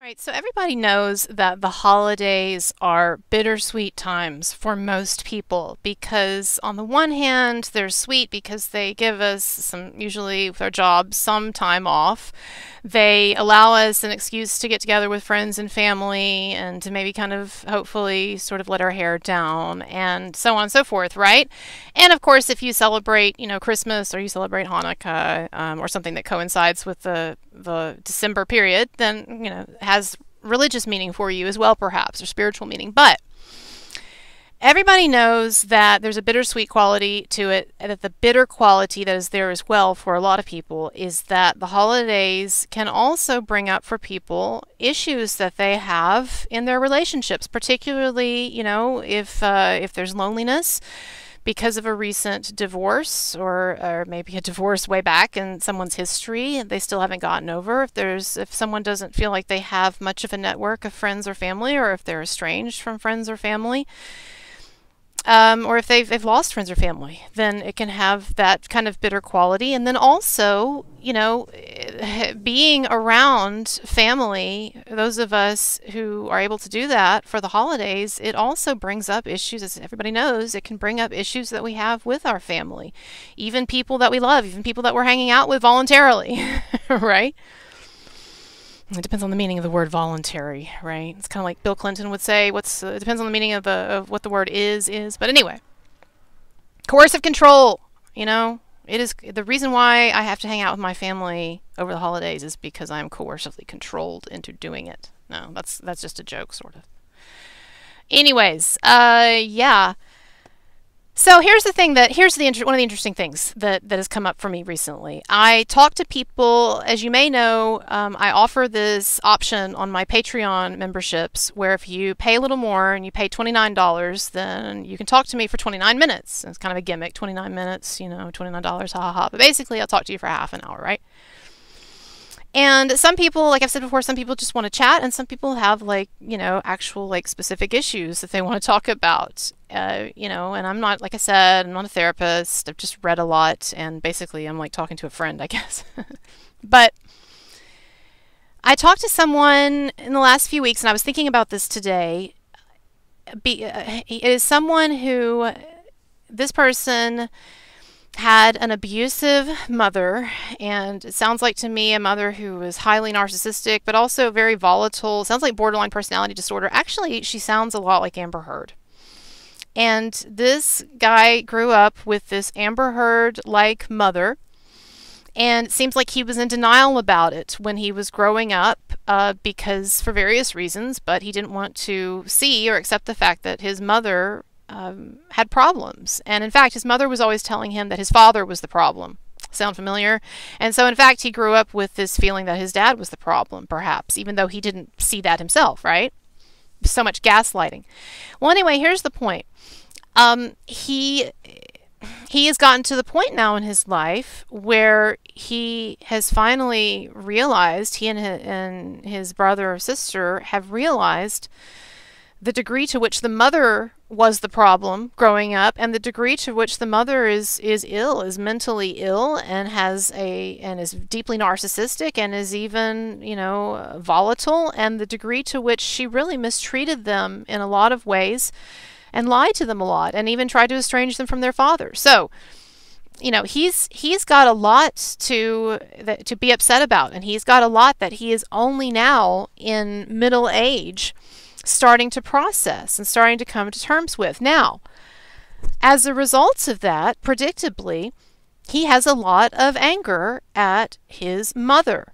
Right, so everybody knows that the holidays are bittersweet times for most people because, on the one hand, they're sweet because they give us some, usually with our jobs, some time off. They allow us an excuse to get together with friends and family and to maybe kind of hopefully sort of let our hair down and so on and so forth, right? And of course, if you celebrate, you know, Christmas or you celebrate Hanukkah um, or something that coincides with the the December period, then you know has religious meaning for you as well, perhaps, or spiritual meaning. But everybody knows that there's a bittersweet quality to it, and that the bitter quality that is there as well for a lot of people is that the holidays can also bring up for people issues that they have in their relationships, particularly, you know, if uh, if there's loneliness because of a recent divorce or, or maybe a divorce way back in someone's history they still haven't gotten over if there's if someone doesn't feel like they have much of a network of friends or family or if they're estranged from friends or family um, or if they've, they've lost friends or family, then it can have that kind of bitter quality. And then also, you know, being around family, those of us who are able to do that for the holidays, it also brings up issues, as everybody knows, it can bring up issues that we have with our family, even people that we love, even people that we're hanging out with voluntarily, right? It depends on the meaning of the word voluntary, right? It's kind of like Bill Clinton would say. What's uh, it depends on the meaning of the of what the word is is. But anyway, coercive control. You know, it is the reason why I have to hang out with my family over the holidays is because I'm coercively controlled into doing it. No, that's that's just a joke, sort of. Anyways, uh, yeah. So here's the thing that here's the inter- one of the interesting things that that has come up for me recently. I talk to people, as you may know, um, I offer this option on my Patreon memberships, where if you pay a little more and you pay twenty nine dollars, then you can talk to me for twenty nine minutes. It's kind of a gimmick, twenty nine minutes, you know, twenty nine dollars, ha ha ha. But basically, I'll talk to you for half an hour, right? And some people, like I've said before, some people just want to chat, and some people have like you know actual like specific issues that they want to talk about. Uh, you know, and I'm not like I said, I'm not a therapist. I've just read a lot, and basically, I'm like talking to a friend, I guess. but I talked to someone in the last few weeks, and I was thinking about this today. Be, uh, is someone who this person had an abusive mother, and it sounds like to me a mother who was highly narcissistic, but also very volatile. Sounds like borderline personality disorder. Actually, she sounds a lot like Amber Heard. And this guy grew up with this Amber Heard like mother. And it seems like he was in denial about it when he was growing up uh, because, for various reasons, but he didn't want to see or accept the fact that his mother um, had problems. And in fact, his mother was always telling him that his father was the problem. Sound familiar? And so, in fact, he grew up with this feeling that his dad was the problem, perhaps, even though he didn't see that himself, right? So much gaslighting. Well, anyway, here's the point. Um, he he has gotten to the point now in his life where he has finally realized he and his, and his brother or sister have realized the degree to which the mother was the problem growing up and the degree to which the mother is is ill is mentally ill and has a and is deeply narcissistic and is even you know volatile and the degree to which she really mistreated them in a lot of ways and lied to them a lot and even tried to estrange them from their father. So you know he's he's got a lot to that, to be upset about and he's got a lot that he is only now in middle age starting to process and starting to come to terms with. Now, as a result of that, predictably, he has a lot of anger at his mother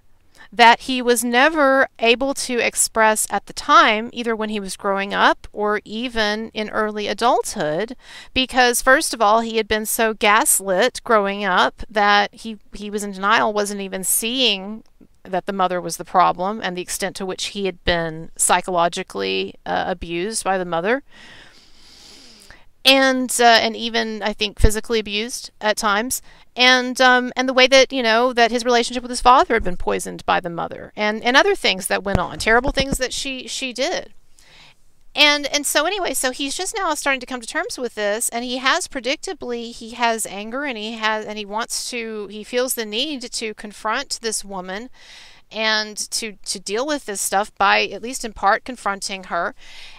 that he was never able to express at the time, either when he was growing up or even in early adulthood, because first of all, he had been so gaslit growing up that he, he was in denial, wasn't even seeing that the mother was the problem and the extent to which he had been psychologically uh, abused by the mother. And uh, and even I think physically abused at times, and um, and the way that you know that his relationship with his father had been poisoned by the mother, and and other things that went on, terrible things that she she did, and and so anyway so he's just now starting to come to terms with this and he has predictably he has anger and he has and he wants to he feels the need to confront this woman and to to deal with this stuff by at least in part confronting her.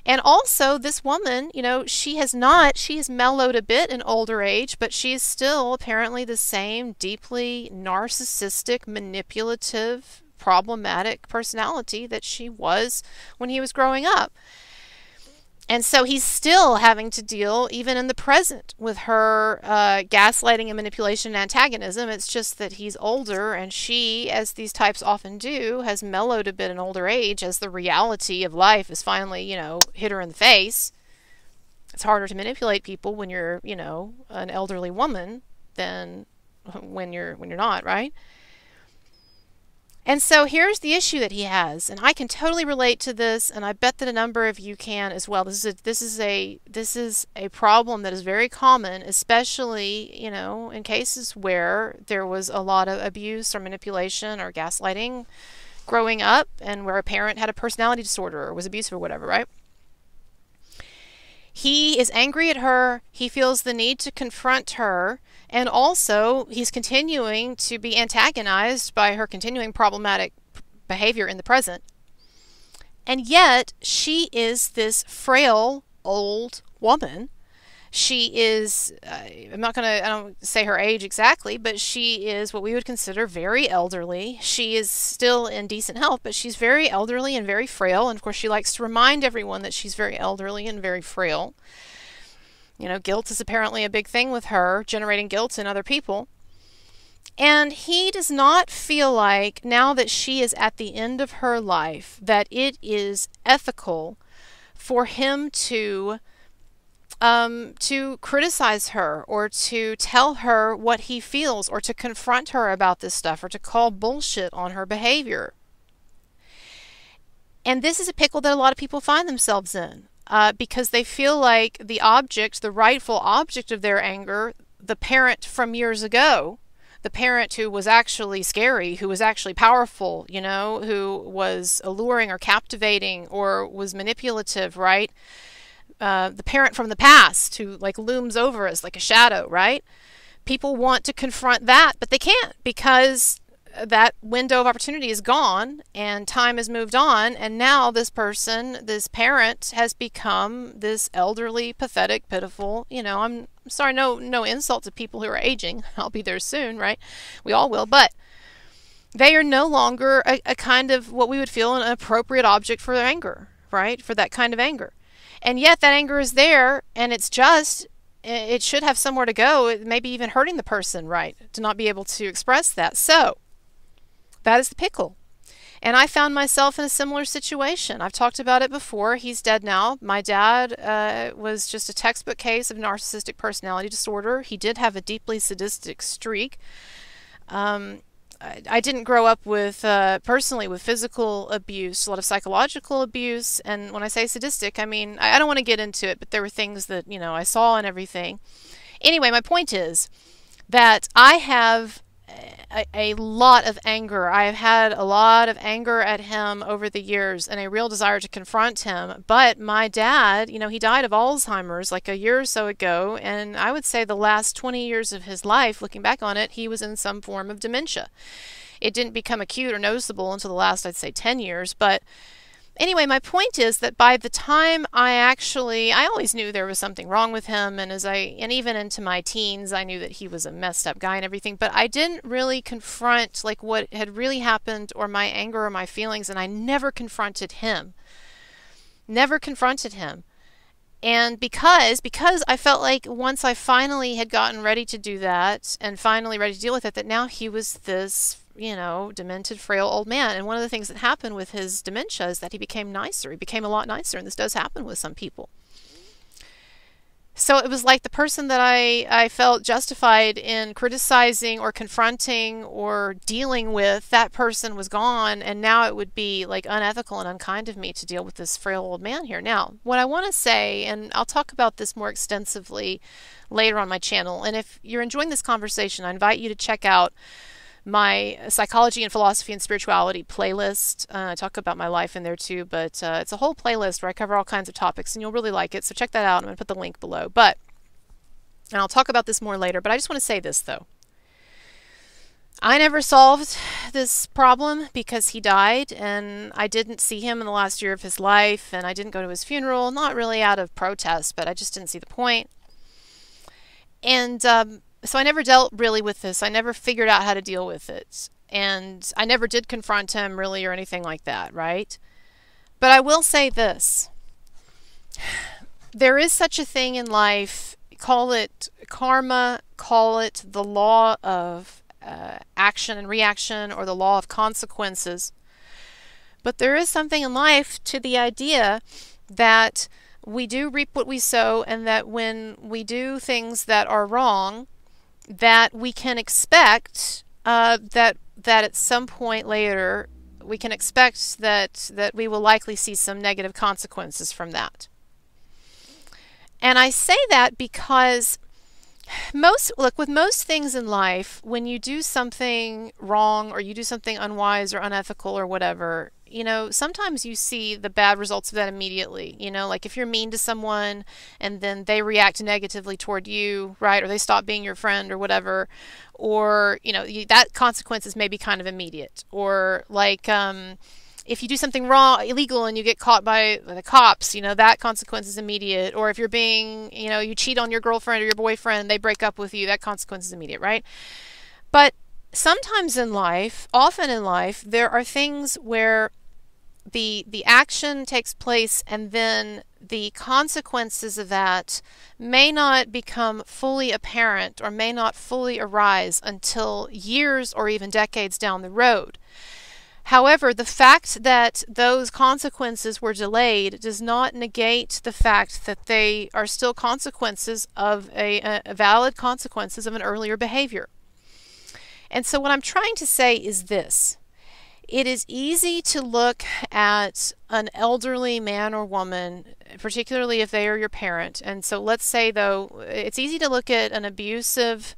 And also this woman you know she has not she has mellowed a bit in older age but she is still apparently the same deeply narcissistic manipulative problematic personality that she was when he was growing up and so he's still having to deal, even in the present, with her uh, gaslighting and manipulation and antagonism. It's just that he's older, and she, as these types often do, has mellowed a bit in older age as the reality of life is finally, you know, hit her in the face. It's harder to manipulate people when you're, you know, an elderly woman than when you're when you're not, right? And so here's the issue that he has, and I can totally relate to this, and I bet that a number of you can as well. This is a, this is a this is a problem that is very common, especially you know in cases where there was a lot of abuse or manipulation or gaslighting growing up, and where a parent had a personality disorder or was abusive or whatever, right? He is angry at her. He feels the need to confront her and also, he's continuing to be antagonized by her continuing problematic behavior in the present. And yet, she is this frail old woman. She is, uh, I'm not going to, I don't say her age exactly, but she is what we would consider very elderly. She is still in decent health, but she's very elderly and very frail. And of course, she likes to remind everyone that she's very elderly and very frail. You know, guilt is apparently a big thing with her, generating guilt in other people. And he does not feel like, now that she is at the end of her life, that it is ethical for him to um, to criticize her or to tell her what he feels or to confront her about this stuff or to call bullshit on her behavior. And this is a pickle that a lot of people find themselves in uh, because they feel like the object, the rightful object of their anger, the parent from years ago, the parent who was actually scary, who was actually powerful, you know, who was alluring or captivating or was manipulative, right? Uh, the parent from the past who like looms over us like a shadow, right? People want to confront that, but they can't because that window of opportunity is gone and time has moved on and now this person this parent has become this elderly pathetic pitiful you know i'm sorry no no insult to people who are aging. I'll be there soon right? We all will but they are no longer a, a kind of what we would feel an appropriate object for their anger right? For that kind of anger. And yet that anger is there and it's just it should have somewhere to go maybe even hurting the person right? To not be able to express that. So that is the pickle. And I found myself in a similar situation. I've talked about it before. He's dead now. My dad uh, was just a textbook case of narcissistic personality disorder. He did have a deeply sadistic streak. Um, I, I, didn't grow up with, uh, personally, with physical abuse, a lot of psychological abuse. And when I say sadistic, I mean, I, I don't want to get into it, but there were things that, you know, I saw and everything. Anyway, my point is that I have a, a, lot of anger. I have had a lot of anger at him over the years and a real desire to confront him. But my dad, you know, he died of Alzheimer's like a year or so ago. And I would say the last 20 years of his life, looking back on it, he was in some form of dementia. It didn't become acute or noticeable until the last, I'd say, 10 years. But anyway, my point is that by the time I actually, I always knew there was something wrong with him, and as I, and even into my teens, I knew that he was a messed up guy and everything, but I didn't really confront like what had really happened or my anger or my feelings, and I never confronted him. Never confronted him. And because because I felt like once I finally had gotten ready to do that and finally ready to deal with it, that now he was this you know, demented, frail old man. And one of the things that happened with his dementia is that he became nicer. He became a lot nicer, and this does happen with some people. So it was like the person that I, I felt justified in criticizing or confronting or dealing with, that person was gone, and now it would be like unethical and unkind of me to deal with this frail old man here. Now, what I want to say, and I'll talk about this more extensively later on my channel, and if you're enjoying this conversation, I invite you to check out my psychology and philosophy and spirituality playlist. Uh, I talk about my life in there too, but uh, it's a whole playlist where I cover all kinds of topics, and you'll really like it. So check that out. I'm going to put the link below. But, and I'll talk about this more later, but I just want to say this though. I never solved this problem because he died and I didn't see him in the last year of his life and I didn't go to his funeral, not really out of protest, but I just didn't see the point. And um, so I never dealt really with this. I never figured out how to deal with it. And I never did confront him really or anything like that, right? But I will say this there is such a thing in life, call it karma, call it the law of uh, action and reaction, or the law of consequences. But there is something in life to the idea that we do reap what we sow, and that when we do things that are wrong, that we can expect uh, that that at some point later we can expect that that we will likely see some negative consequences from that. And I say that because most look with most things in life when you do something wrong or you do something unwise or unethical or whatever you know sometimes you see the bad results of that immediately you know like if you're mean to someone and then they react negatively toward you right or they stop being your friend or whatever or you know you, that consequence is maybe kind of immediate or like um if you do something wrong, illegal, and you get caught by the cops, you know, that consequence is immediate. Or if you're being, you know, you cheat on your girlfriend or your boyfriend, they break up with you, that consequence is immediate, right? But sometimes in life, often in life, there are things where the the action takes place and then the consequences of that may not become fully apparent or may not fully arise until years or even decades down the road. However, the fact that those consequences were delayed does not negate the fact that they are still consequences of a, a, valid consequences of an earlier behavior. And so, what I'm trying to say is this it is easy to look at an elderly man or woman, particularly if they are your parent. And so, let's say, though, it's easy to look at an abusive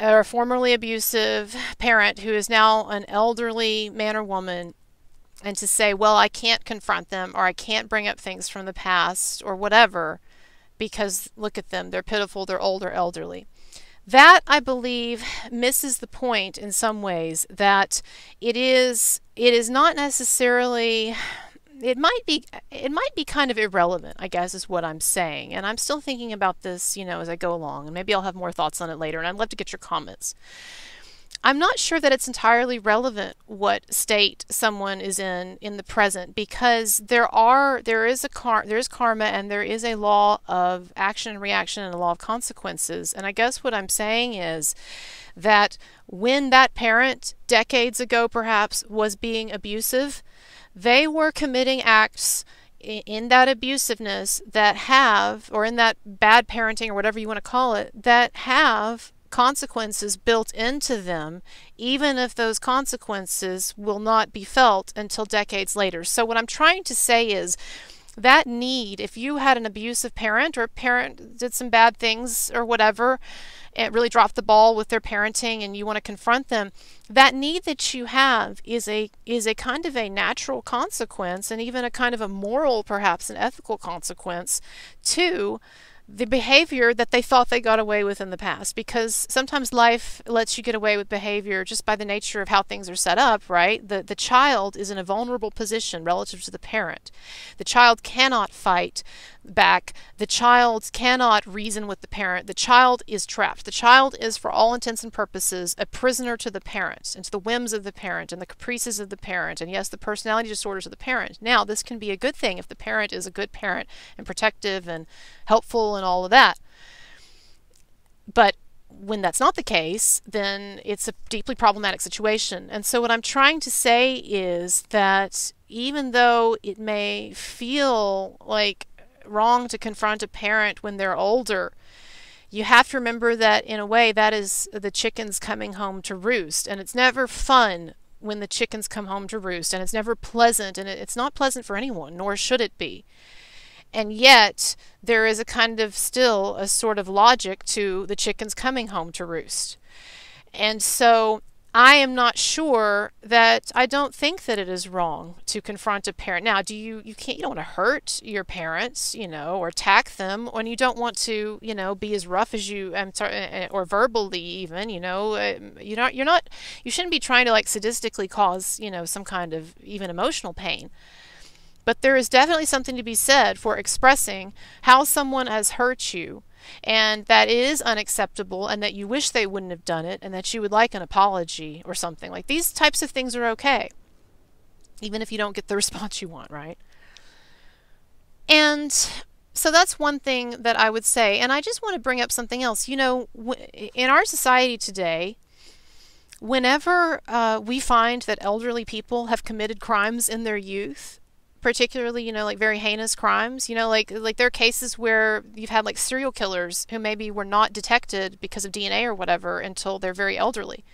or formerly abusive parent who is now an elderly man or woman and to say, well, I can't confront them or I can't bring up things from the past or whatever because look at them, they're pitiful, they're old or elderly. That, I believe, misses the point in some ways that it is it is not necessarily it might be it might be kind of irrelevant i guess is what i'm saying. And i'm still thinking about this you know as i go along and maybe i'll have more thoughts on it later and i'd love to get your comments i'm not sure that it's entirely relevant what state someone is in in the present because there are there is a car there is karma and there is a law of action and reaction and a law of consequences. And i guess what i'm saying is that when that parent decades ago perhaps was being abusive they were committing acts in that abusiveness that have, or in that bad parenting or whatever you want to call it, that have consequences built into them, even if those consequences will not be felt until decades later. So, what I'm trying to say is that need, if you had an abusive parent or a parent did some bad things or whatever, and really dropped the ball with their parenting and you want to confront them, that need that you have is a is a kind of a natural consequence and even a kind of a moral, perhaps an ethical consequence to the behavior that they thought they got away with in the past because sometimes life lets you get away with behavior just by the nature of how things are set up right? The the child is in a vulnerable position relative to the parent. The child cannot fight back. The child cannot reason with the parent. The child is trapped. The child is, for all intents and purposes, a prisoner to the parent and to the whims of the parent and the caprices of the parent, and yes, the personality disorders of the parent. Now, this can be a good thing if the parent is a good parent and protective and helpful and all of that. But when that's not the case, then it's a deeply problematic situation. And so, what I'm trying to say is that even though it may feel like wrong to confront a parent when they're older. You have to remember that, in a way, that is the chickens coming home to roost. And it's never fun when the chickens come home to roost. And it's never pleasant. And it's not pleasant for anyone, nor should it be. And yet, there is a kind of still a sort of logic to the chickens coming home to roost. And so, I am not sure that I don't think that it is wrong to confront a parent. Now, do you you can't you don't want to hurt your parents, you know, or attack them when you don't want to, you know, be as rough as you I'm sorry, eh, eh, or verbally even, you know, you're not you're not you shouldn't be trying to like sadistically cause, you know, some kind of even emotional pain. But there is definitely something to be said for expressing how someone has hurt you and that is unacceptable and that you wish they wouldn't have done it and that you would like an apology or something. Like these types of things are okay, even if you don't get the response you want, right? And so that's one thing that I would say. And I just want to bring up something else. You know, in our society today, whenever uh, we find that elderly people have committed crimes in their youth, particularly you know like very heinous crimes you know like like there are cases where you've had like serial killers who maybe were not detected because of DNA or whatever until they're very elderly.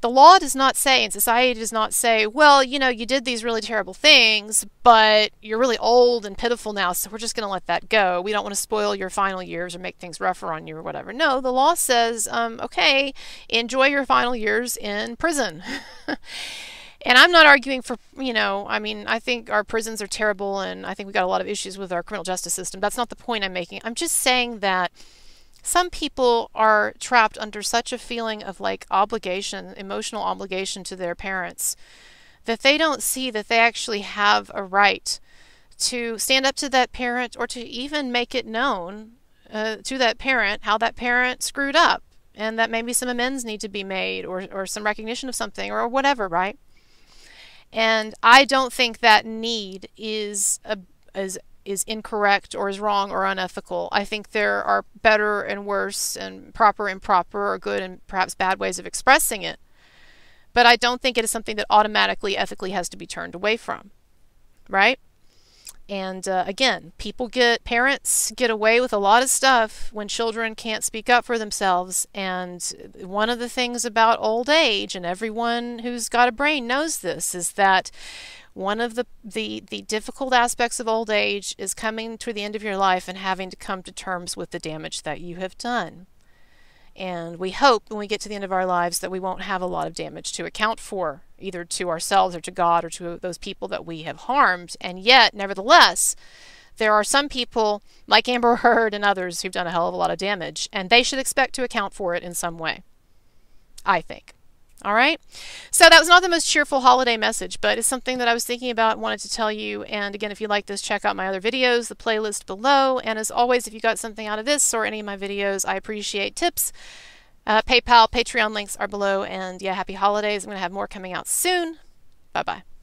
The law does not say and society does not say well you know you did these really terrible things but you're really old and pitiful now so we're just going to let that go. We don't want to spoil your final years or make things rougher on you or whatever. No the law says um, okay enjoy your final years in prison And I'm not arguing for, you know, I mean, I think our prisons are terrible and I think we got a lot of issues with our criminal justice system. That's not the point I'm making. I'm just saying that some people are trapped under such a feeling of like obligation, emotional obligation to their parents, that they don't see that they actually have a right to stand up to that parent or to even make it known uh, to that parent how that parent screwed up and that maybe some amends need to be made or, or some recognition of something or whatever, right? And I don't think that need is a, is is incorrect or is wrong or unethical. I think there are better and worse and proper and improper or good and perhaps bad ways of expressing it. But I don't think it is something that automatically ethically has to be turned away from. Right? And uh, again, people get, parents get away with a lot of stuff when children can't speak up for themselves. And one of the things about old age, and everyone who's got a brain knows this, is that one of the, the, the difficult aspects of old age is coming to the end of your life and having to come to terms with the damage that you have done. And we hope when we get to the end of our lives that we won't have a lot of damage to account for, either to ourselves or to God or to those people that we have harmed. And yet, nevertheless, there are some people like Amber Heard and others who've done a hell of a lot of damage, and they should expect to account for it in some way. I think. All right. So that was not the most cheerful holiday message, but it's something that I was thinking about, wanted to tell you. And again, if you like this, check out my other videos, the playlist below. And as always, if you got something out of this or any of my videos, I appreciate tips. Uh, PayPal, Patreon links are below. And yeah, happy holidays. I'm going to have more coming out soon. Bye bye.